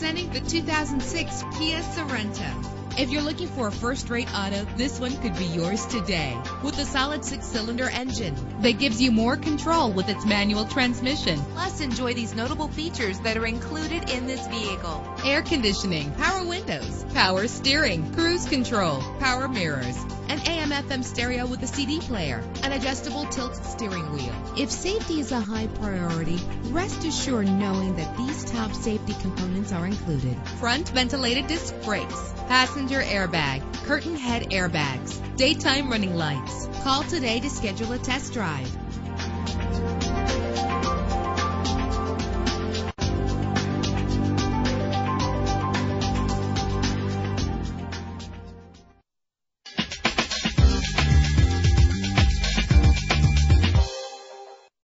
2006 Kia Sorento. If you're looking for a first-rate auto, this one could be yours today. With a solid six-cylinder engine that gives you more control with its manual transmission. Plus, enjoy these notable features that are included in this vehicle. Air conditioning, power windows, power steering, cruise control, power mirrors, an AM/FM stereo with a CD player, an adjustable tilt steering wheel. If safety is a high priority, rest assured knowing that these top safety components are included. Front ventilated disc brakes, passenger airbag, curtain head airbags, daytime running lights. Call today to schedule a test drive.